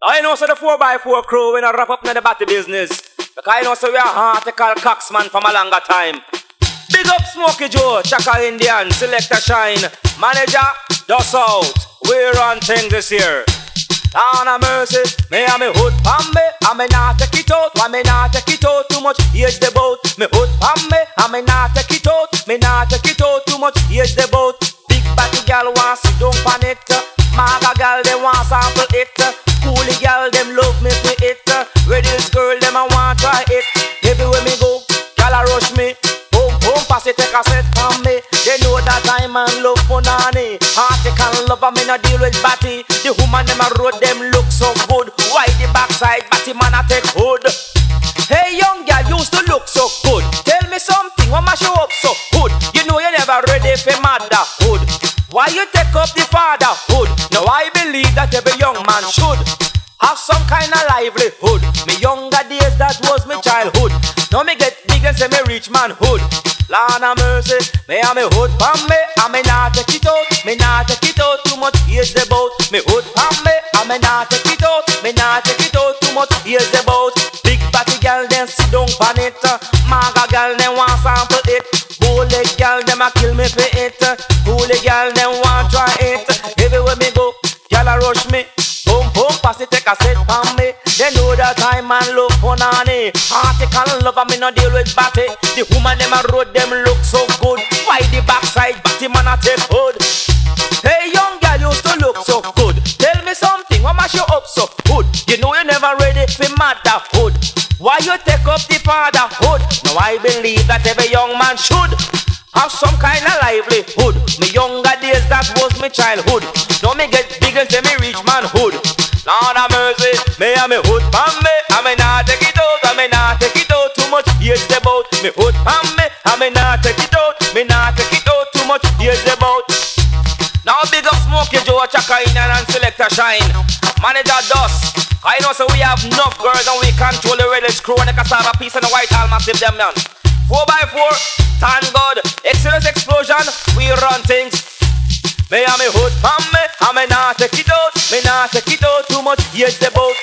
I know so the 4x4 crew when I wrap up in the batty business. Because I know so we are article coxman from a longer time. Big up Smokey Joe, Chaka Indian, Selector Shine, Manager, Dust Out. We run things this year. Down a mercy, me and me hood pam me, and me not take it out, why me not take it out too much, here's the boat. Me hood pam me, and me not take it out, me not take it out too much, here's the boat. Big batty gal want sit down pan it, maga gal they want sample it, gal them love me for it, reddish girl them I want try it. Everywhere me go, gal a rush me, boom boom pass it take a set from me. They know that I'm in love for nanny. Article love I me not deal with batty. The woman them a road them look so good. Why the backside batty man a take hood? Hey young girl used to look so good. Tell me something, what ma show up so good? You know you never ready for motherhood. Why you take up the fatherhood? Now I believe that every young man should have some kind of livelihood. Me younger days, that was my childhood. Now me get big and say me reach manhood. Lord have mercy, me and me hood pam me, and me not take it out. Me not take it out too much. Here's the boat. Me hood pam me, and me not take it out. Me not take it out too much. Here's the boat. Big batty girl then sit down pan it. Maga girl then want sample it. Bully girl them a kill me for it. Bully girl them want try it. Everywhere me go, girl a rush me. Pass it take a set on me. They know that I man look for nanny. Article love I me no deal with batty. The woman them a road them look so good. Why the backside batty man a take hood? Hey young girl used to look so good. Tell me something, what mash you up so good? You know you never ready for motherhood. Why you take up the fatherhood? Now I believe that every young man should have some kind of livelihood. Me younger days, that was my childhood. Now me get Lord have mercy, me and me hood pan me, and me not take it out, and me not take it out too much. Here's the boat, me hood pan me, and me not take it out, me not take it out too much. Here's the boat. Now big up Smokey Joe, Chaka Indian and Selector Shine. Manager Dust. I know so we have enough girls and we control the red screw and the cassava piece and the white all massive them man. 4x4, thank God, excellence explosion, we run things. Me and me hood pam me, and me not take it out, me not take it out much. Here's the boat,